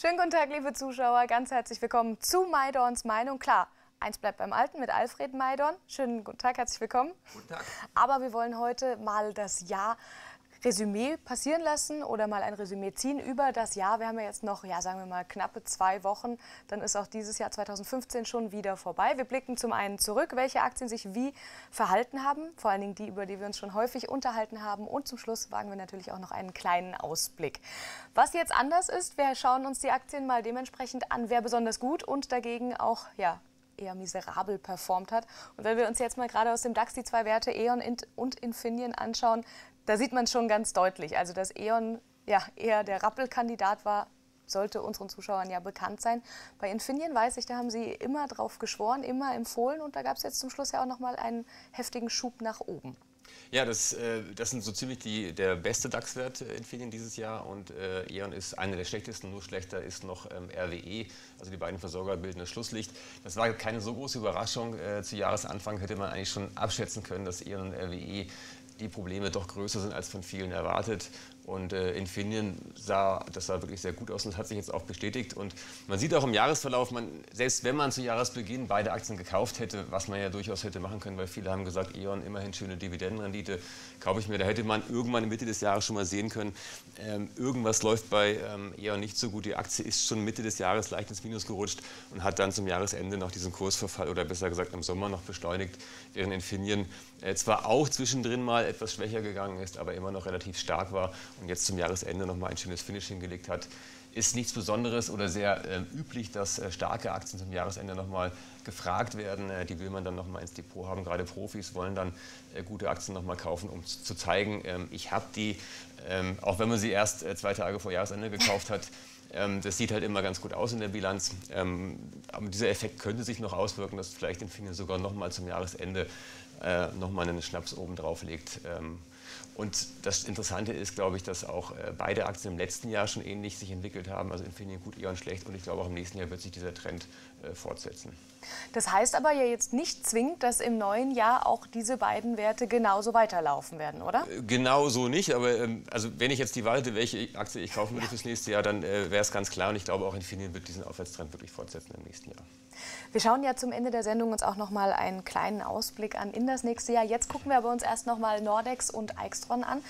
Schönen guten Tag, liebe Zuschauer. Ganz herzlich willkommen zu Maidorns Meinung. Klar, eins bleibt beim Alten mit Alfred Maidorn. Schönen guten Tag, herzlich willkommen. Guten Tag. Aber wir wollen heute mal das Jahr Resümee passieren lassen oder mal ein Resümee ziehen über das Jahr. Wir haben ja jetzt noch, ja, sagen wir mal, knappe zwei Wochen. Dann ist auch dieses Jahr 2015 schon wieder vorbei. Wir blicken zum einen zurück, welche Aktien sich wie verhalten haben, vor allen Dingen die, über die wir uns schon häufig unterhalten haben. Und zum Schluss wagen wir natürlich auch noch einen kleinen Ausblick. Was jetzt anders ist, wir schauen uns die Aktien mal dementsprechend an, wer besonders gut und dagegen auch, ja, eher miserabel performt hat. Und wenn wir uns jetzt mal gerade aus dem DAX die zwei Werte E.ON und Infineon anschauen, da sieht man schon ganz deutlich. Also, dass E.ON ja, eher der Rappelkandidat war, sollte unseren Zuschauern ja bekannt sein. Bei Infineon weiß ich, da haben Sie immer drauf geschworen, immer empfohlen und da gab es jetzt zum Schluss ja auch noch mal einen heftigen Schub nach oben. Ja, das, äh, das sind so ziemlich die, der beste DAX-Wert äh, Infineon dieses Jahr und äh, E.ON ist einer der schlechtesten, nur schlechter ist noch ähm, RWE, also die beiden Versorger bilden das Schlusslicht. Das war keine so große Überraschung. Äh, zu Jahresanfang hätte man eigentlich schon abschätzen können, dass E.ON und RWE die Probleme doch größer sind als von vielen erwartet. Und äh, Infineon sah, das sah wirklich sehr gut aus und hat sich jetzt auch bestätigt. Und man sieht auch im Jahresverlauf, man, selbst wenn man zu Jahresbeginn beide Aktien gekauft hätte, was man ja durchaus hätte machen können, weil viele haben gesagt, E.ON immerhin schöne Dividendenrendite, kaufe ich mir. Da hätte man irgendwann Mitte des Jahres schon mal sehen können, ähm, irgendwas läuft bei ähm, E.ON nicht so gut. Die Aktie ist schon Mitte des Jahres leicht ins Minus gerutscht und hat dann zum Jahresende noch diesen Kursverfall oder besser gesagt im Sommer noch beschleunigt, während Infineon äh, zwar auch zwischendrin mal etwas schwächer gegangen ist, aber immer noch relativ stark war und jetzt zum Jahresende noch mal ein schönes Finish hingelegt hat. Ist nichts Besonderes oder sehr äh, üblich, dass äh, starke Aktien zum Jahresende noch mal gefragt werden. Äh, die will man dann noch mal ins Depot haben. Gerade Profis wollen dann äh, gute Aktien noch mal kaufen, um zu zeigen, ähm, ich habe die, ähm, auch wenn man sie erst äh, zwei Tage vor Jahresende gekauft hat. Ähm, das sieht halt immer ganz gut aus in der Bilanz. Ähm, aber dieser Effekt könnte sich noch auswirken, dass vielleicht Infineon sogar noch mal zum Jahresende äh, noch mal einen Schnaps oben drauf legt. Und das Interessante ist, glaube ich, dass auch äh, beide Aktien im letzten Jahr schon ähnlich sich entwickelt haben. Also Infineon gut, Eon schlecht. Und ich glaube, auch im nächsten Jahr wird sich dieser Trend äh, fortsetzen. Das heißt aber ja jetzt nicht zwingend, dass im neuen Jahr auch diese beiden Werte genauso weiterlaufen werden, oder? Äh, genau so nicht. Aber ähm, also wenn ich jetzt die Wahl hätte, welche Aktie ich kaufen würde ja. fürs nächste Jahr, dann äh, wäre es ganz klar. Und ich glaube, auch Infineon wird diesen Aufwärtstrend wirklich fortsetzen im nächsten Jahr. Wir schauen ja zum Ende der Sendung uns auch noch mal einen kleinen Ausblick an in das nächste Jahr. Jetzt gucken wir aber uns erst noch mal Nordex und Eichstron an.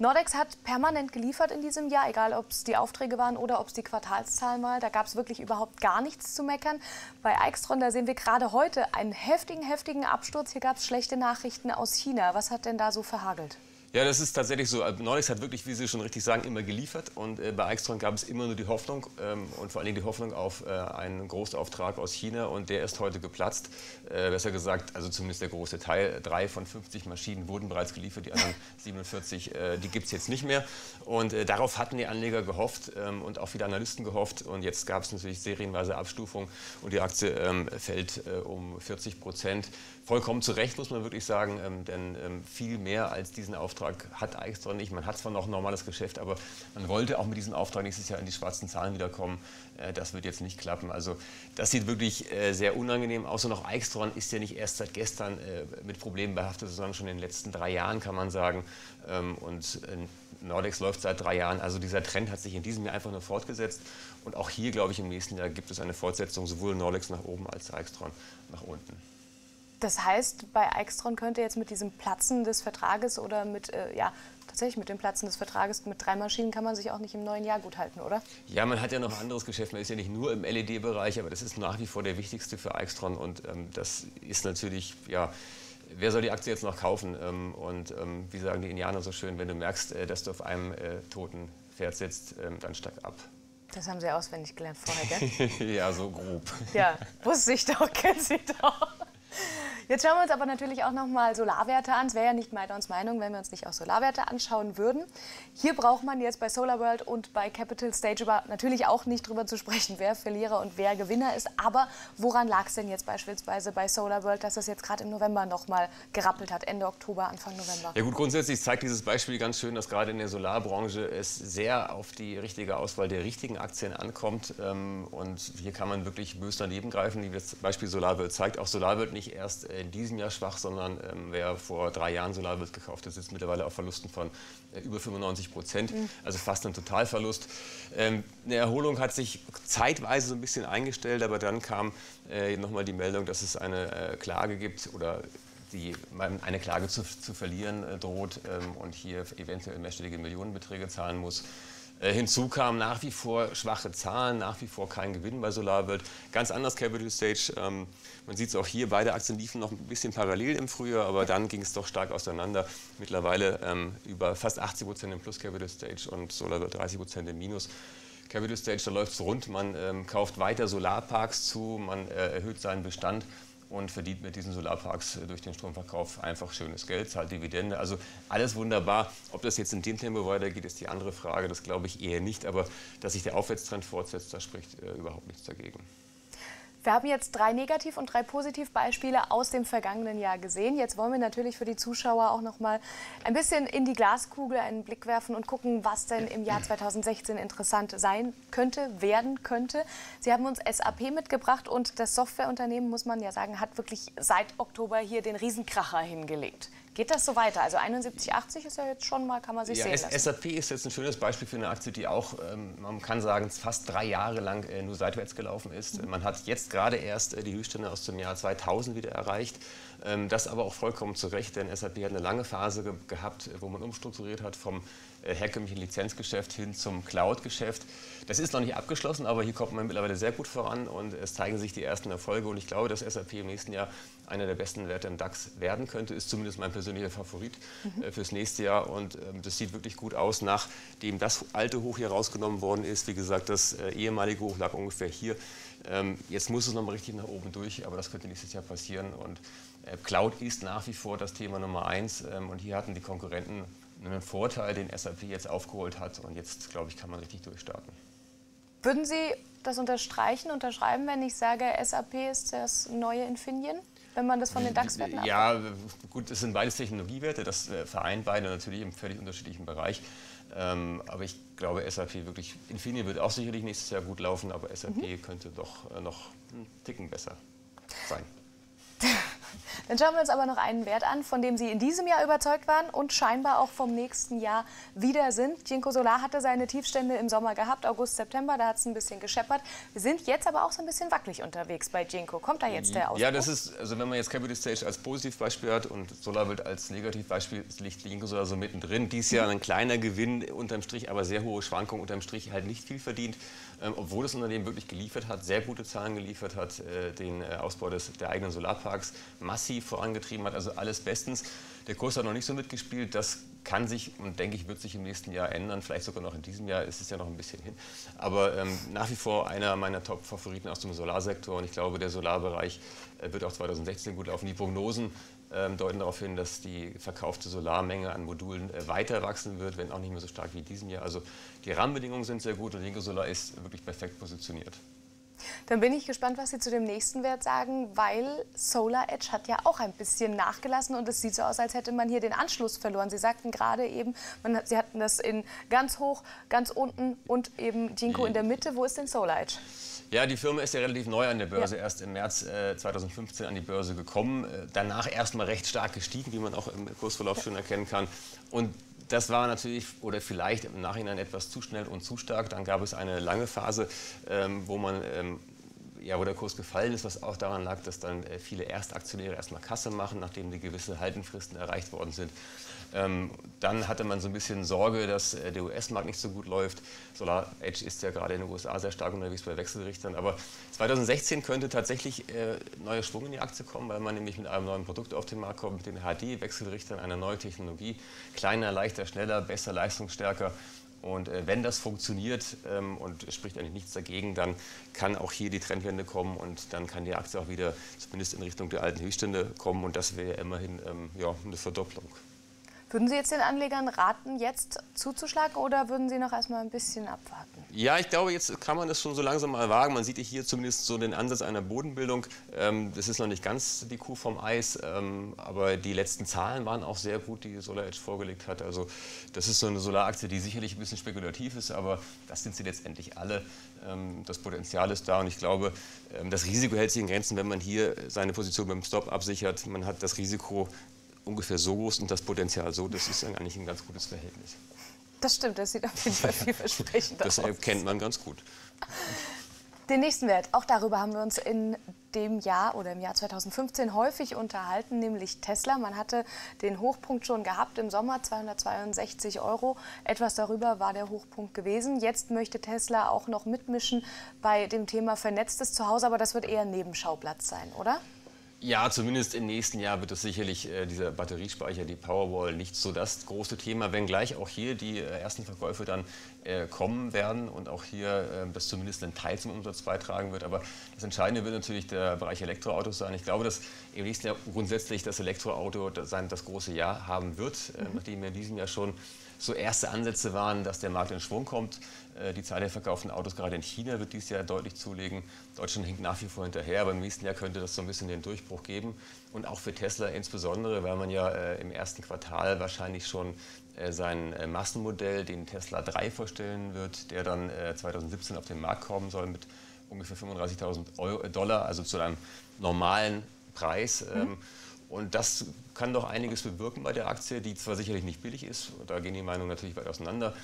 Nordex hat permanent geliefert in diesem Jahr, egal ob es die Aufträge waren oder ob es die Quartalszahlen mal. Da gab es wirklich überhaupt gar nichts zu meckern. Bei Eichstron, da sehen wir gerade heute einen heftigen, heftigen Absturz. Hier gab es schlechte Nachrichten aus China. Was hat denn da so verhagelt? Ja, das ist tatsächlich so. Also Nordex hat wirklich, wie Sie schon richtig sagen, immer geliefert. Und äh, bei Eichstron gab es immer nur die Hoffnung ähm, und vor allen Dingen die Hoffnung auf äh, einen Großauftrag aus China. Und der ist heute geplatzt. Äh, besser gesagt, also zumindest der große Teil. Drei von 50 Maschinen wurden bereits geliefert. Die anderen 47, äh, die gibt es jetzt nicht mehr. Und äh, darauf hatten die Anleger gehofft ähm, und auch viele Analysten gehofft. Und jetzt gab es natürlich serienweise Abstufung. Und die Aktie ähm, fällt äh, um 40 Prozent. Vollkommen zu Recht, muss man wirklich sagen. Ähm, denn viel mehr als diesen Auftrag Auftrag hat Eichstron nicht. Man hat zwar noch ein normales Geschäft, aber man wollte auch mit diesem Auftrag nächstes Jahr in die schwarzen Zahlen wiederkommen. Äh, das wird jetzt nicht klappen. Also das sieht wirklich äh, sehr unangenehm aus. Und auch Eichstron ist ja nicht erst seit gestern äh, mit Problemen behaftet, sondern schon in den letzten drei Jahren, kann man sagen. Ähm, und Nordex läuft seit drei Jahren. Also dieser Trend hat sich in diesem Jahr einfach nur fortgesetzt. Und auch hier, glaube ich, im nächsten Jahr gibt es eine Fortsetzung, sowohl Nordex nach oben als Eichstron nach unten. Das heißt, bei Eichstron könnte jetzt mit diesem Platzen des Vertrages oder mit, äh, ja, tatsächlich mit dem Platzen des Vertrages mit drei Maschinen kann man sich auch nicht im neuen Jahr gut halten, oder? Ja, man hat ja noch ein anderes Geschäft. Man ist ja nicht nur im LED-Bereich, aber das ist nach wie vor der wichtigste für Eichstron. Und ähm, das ist natürlich, ja, wer soll die Aktie jetzt noch kaufen? Ähm, und ähm, wie sagen die Indianer so schön, wenn du merkst, äh, dass du auf einem äh, toten Pferd sitzt, ähm, dann steig ab. Das haben Sie auswendig gelernt vorher, gell? ja, so grob. Ja, wusste ich doch, kennen Sie doch. Jetzt schauen wir uns aber natürlich auch noch mal Solarwerte an. Es wäre ja nicht Maidons Meinung, wenn wir uns nicht auch Solarwerte anschauen würden. Hier braucht man jetzt bei SolarWorld und bei Capital Stage über natürlich auch nicht drüber zu sprechen, wer Verlierer und wer Gewinner ist. Aber woran lag es denn jetzt beispielsweise bei SolarWorld, dass es jetzt gerade im November noch mal gerappelt hat, Ende Oktober, Anfang November? Ja gut, grundsätzlich zeigt dieses Beispiel ganz schön, dass gerade in der Solarbranche es sehr auf die richtige Auswahl der richtigen Aktien ankommt. Ähm, und hier kann man wirklich bös daneben greifen, wie das Beispiel SolarWorld zeigt. Auch SolarWorld nicht erst in diesem Jahr schwach, sondern ähm, wer vor drei Jahren Solarwild gekauft hat, sitzt mittlerweile auf Verlusten von äh, über 95 Prozent, mhm. also fast ein Totalverlust. Ähm, eine Erholung hat sich zeitweise so ein bisschen eingestellt, aber dann kam äh, nochmal die Meldung, dass es eine äh, Klage gibt oder die, eine Klage zu, zu verlieren äh, droht ähm, und hier eventuell mehrstellige Millionenbeträge zahlen muss. Äh, hinzu kamen nach wie vor schwache Zahlen, nach wie vor kein Gewinn bei SolarWorld. Ganz anders Capital Stage. Ähm, man sieht es auch hier, beide Aktien liefen noch ein bisschen parallel im Frühjahr, aber dann ging es doch stark auseinander. Mittlerweile ähm, über fast 80 Prozent im Plus Capital Stage und SolarWorld 30 Prozent im Minus. Capital Stage, da läuft es rund. Man ähm, kauft weiter Solarparks zu, man äh, erhöht seinen Bestand und verdient mit diesen Solarparks äh, durch den Stromverkauf einfach schönes Geld, zahlt Dividende. Also alles wunderbar. Ob das jetzt in dem Tempo weitergeht, ist die andere Frage. Das glaube ich eher nicht. Aber dass sich der Aufwärtstrend fortsetzt, da spricht äh, überhaupt nichts dagegen. Wir haben jetzt drei Negativ- und drei Positivbeispiele aus dem vergangenen Jahr gesehen. Jetzt wollen wir natürlich für die Zuschauer auch noch mal ein bisschen in die Glaskugel einen Blick werfen und gucken, was denn im Jahr 2016 interessant sein könnte, werden könnte. Sie haben uns SAP mitgebracht und das Softwareunternehmen, muss man ja sagen, hat wirklich seit Oktober hier den Riesenkracher hingelegt. Geht das so weiter? Also 71,80 ist ja jetzt schon mal, kann man sich ja, sehen lassen. SAP ist jetzt ein schönes Beispiel für eine Aktie, die auch, ähm, man kann sagen, fast drei Jahre lang äh, nur seitwärts gelaufen ist. Mhm. Man hat jetzt gerade erst äh, die Höchststände aus dem Jahr 2000 wieder erreicht. Ähm, das aber auch vollkommen zu Recht, denn SAP hat eine lange Phase ge gehabt, wo man umstrukturiert hat vom äh, herkömmlichen Lizenzgeschäft hin zum Cloud-Geschäft. Das ist noch nicht abgeschlossen, aber hier kommt man mittlerweile sehr gut voran und es zeigen sich die ersten Erfolge. Und ich glaube, dass SAP im nächsten Jahr einer der besten Werte im DAX werden könnte. Ist zumindest mein persönlicher Favorit mhm. äh, fürs nächste Jahr. Und ähm, das sieht wirklich gut aus, nachdem das alte Hoch hier rausgenommen worden ist. Wie gesagt, das äh, ehemalige Hoch lag ungefähr hier. Ähm, jetzt muss es noch mal richtig nach oben durch, aber das könnte nächstes Jahr passieren. Und äh, Cloud ist nach wie vor das Thema Nummer eins. Ähm, und hier hatten die Konkurrenten einen Vorteil, den SAP jetzt aufgeholt hat. Und jetzt, glaube ich, kann man richtig durchstarten. Würden Sie das unterstreichen, unterschreiben, wenn ich sage, SAP ist das neue Infineon? Wenn man das von den DAX-Werten? Ja, gut, es sind beides Technologiewerte, das äh, vereint beide natürlich im völlig unterschiedlichen Bereich. Ähm, aber ich glaube, SAP wirklich, Infineon wird auch sicherlich nächstes Jahr gut laufen, aber SAP mhm. könnte doch äh, noch einen Ticken besser sein. Dann schauen wir uns aber noch einen Wert an, von dem Sie in diesem Jahr überzeugt waren und scheinbar auch vom nächsten Jahr wieder sind. Ginkgo Solar hatte seine Tiefstände im Sommer gehabt, August, September, da hat es ein bisschen gescheppert. Wir sind jetzt aber auch so ein bisschen wackelig unterwegs bei Ginkgo. Kommt da jetzt der Ausbruch? Ja, das ist, also wenn man jetzt Capital Stage als Positivbeispiel hat und SolarWild als Negativbeispiel, liegt Ginkgo Solar so mittendrin. Dies Jahr ein kleiner Gewinn unterm Strich, aber sehr hohe Schwankungen unterm Strich, halt nicht viel verdient. Ähm, obwohl das Unternehmen wirklich geliefert hat, sehr gute Zahlen geliefert hat, äh, den äh, Ausbau des, der eigenen Solarparks massiv vorangetrieben hat, also alles bestens. Der Kurs hat noch nicht so mitgespielt, das kann sich und denke ich, wird sich im nächsten Jahr ändern, vielleicht sogar noch in diesem Jahr, ist es ja noch ein bisschen hin. Aber ähm, nach wie vor einer meiner Top-Favoriten aus dem Solarsektor und ich glaube, der Solarbereich äh, wird auch 2016 gut laufen. Die Prognosen ähm, deuten darauf hin, dass die verkaufte Solarmenge an Modulen äh, weiter wachsen wird, wenn auch nicht mehr so stark wie in diesem Jahr. Also die Rahmenbedingungen sind sehr gut und Linke Solar ist wirklich perfekt positioniert. Dann bin ich gespannt, was Sie zu dem nächsten Wert sagen, weil Solar Edge hat ja auch ein bisschen nachgelassen und es sieht so aus, als hätte man hier den Anschluss verloren. Sie sagten gerade eben, man, Sie hatten das in ganz hoch, ganz unten und eben Jinko in der Mitte. Wo ist denn Solar Edge? Ja, die Firma ist ja relativ neu an der Börse, ja. erst im März äh, 2015 an die Börse gekommen, äh, danach erstmal recht stark gestiegen, wie man auch im Kursverlauf ja. schon erkennen kann. Und das war natürlich oder vielleicht im Nachhinein etwas zu schnell und zu stark. Dann gab es eine lange Phase, ähm, wo man ähm, ja, wo der Kurs gefallen ist, was auch daran lag, dass dann äh, viele Erstaktionäre erstmal Kasse machen, nachdem die gewisse Haltenfristen erreicht worden sind. Ähm, dann hatte man so ein bisschen Sorge, dass äh, der US-Markt nicht so gut läuft. Solar Edge ist ja gerade in den USA sehr stark unterwegs bei Wechselrichtern. Aber 2016 könnte tatsächlich äh, neuer Schwung in die Aktie kommen, weil man nämlich mit einem neuen Produkt auf den Markt kommt, mit den HD-Wechselrichtern, einer neuen Technologie. Kleiner, leichter, schneller, besser, leistungsstärker. Und äh, wenn das funktioniert ähm, und es spricht eigentlich nichts dagegen, dann kann auch hier die Trendwende kommen und dann kann die Aktie auch wieder zumindest in Richtung der alten Höchststände kommen und das wäre immerhin ähm, ja, eine Verdopplung. Würden Sie jetzt den Anlegern raten, jetzt zuzuschlagen oder würden Sie noch erstmal ein bisschen abwarten? Ja, ich glaube, jetzt kann man das schon so langsam mal wagen. Man sieht hier zumindest so den Ansatz einer Bodenbildung. Ähm, das ist noch nicht ganz die Kuh vom Eis, ähm, aber die letzten Zahlen waren auch sehr gut, die SolarEdge vorgelegt hat. Also das ist so eine Solaraktie, die sicherlich ein bisschen spekulativ ist, aber das sind sie letztendlich alle. Ähm, das Potenzial ist da und ich glaube, das Risiko hält sich in Grenzen, wenn man hier seine Position beim Stop absichert. Man hat das Risiko ungefähr so groß und das Potenzial so, das ist eigentlich ein ganz gutes Verhältnis. Das stimmt, das sieht auf jeden Fall vielversprechend aus. Das kennt man ganz gut. Den nächsten Wert, auch darüber haben wir uns in dem Jahr oder im Jahr 2015 häufig unterhalten, nämlich Tesla. Man hatte den Hochpunkt schon gehabt im Sommer, 262 Euro. Etwas darüber war der Hochpunkt gewesen. Jetzt möchte Tesla auch noch mitmischen bei dem Thema vernetztes Zuhause, aber das wird eher Nebenschauplatz sein, oder? Ja, zumindest im nächsten Jahr wird es sicherlich äh, dieser Batteriespeicher, die Powerwall, nicht so das große Thema, wenngleich auch hier die äh, ersten Verkäufe dann äh, kommen werden und auch hier äh, das zumindest einen Teil zum Umsatz beitragen wird. Aber das Entscheidende wird natürlich der Bereich Elektroautos sein. Ich glaube, dass im nächsten Jahr grundsätzlich das Elektroauto sein, das große Jahr haben wird, äh, mhm. nachdem wir in diesem Jahr schon so erste Ansätze waren, dass der Markt in Schwung kommt. Äh, die Zahl der verkauften Autos gerade in China wird dieses Jahr deutlich zulegen. Deutschland hinkt nach wie vor hinterher, aber im nächsten Jahr könnte das so ein bisschen den Durchbruch geben. Und auch für Tesla insbesondere, weil man ja äh, im ersten Quartal wahrscheinlich schon äh, sein Massenmodell, den Tesla 3 vorstellen wird, der dann 2017 auf den Markt kommen soll mit ungefähr 35.000 Dollar, also zu einem normalen Preis. Mhm. Und das kann doch einiges bewirken bei der Aktie, die zwar sicherlich nicht billig ist, da gehen die Meinungen natürlich weit auseinander.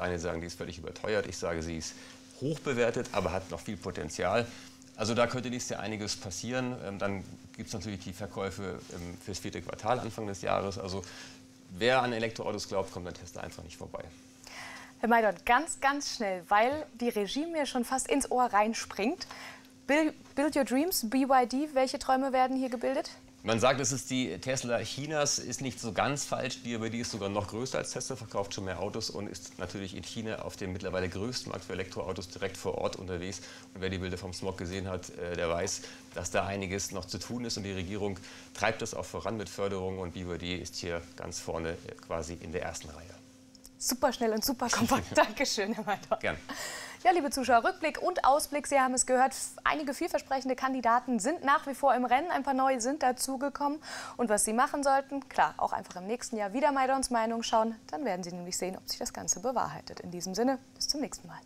Eine sagen, die ist völlig überteuert, ich sage, sie ist hoch bewertet, aber hat noch viel Potenzial. Also da könnte nächstes Jahr einiges passieren. Ähm, dann gibt es natürlich die Verkäufe ähm, fürs vierte Quartal Anfang des Jahres. Also wer an Elektroautos glaubt, kommt an Tesla einfach nicht vorbei. Herr Maidon, ganz, ganz schnell, weil die Regie mir schon fast ins Ohr reinspringt. Build Your Dreams, BYD, welche Träume werden hier gebildet? Man sagt, es ist die Tesla Chinas, ist nicht so ganz falsch. BYD ist sogar noch größer als Tesla, verkauft schon mehr Autos und ist natürlich in China auf dem mittlerweile größten Markt für Elektroautos direkt vor Ort unterwegs. Und wer die Bilder vom Smog gesehen hat, äh, der weiß, dass da einiges noch zu tun ist. Und die Regierung treibt das auch voran mit Förderung und BYD ist hier ganz vorne äh, quasi in der ersten Reihe. Super schnell und super kompakt. Dankeschön, Herr Weiter. Gern. Ja, liebe Zuschauer, Rückblick und Ausblick. Sie haben es gehört, einige vielversprechende Kandidaten sind nach wie vor im Rennen. Ein paar neue sind dazugekommen. Und was Sie machen sollten, klar, auch einfach im nächsten Jahr wieder Maidons Meinung schauen. Dann werden Sie nämlich sehen, ob sich das Ganze bewahrheitet. In diesem Sinne, bis zum nächsten Mal.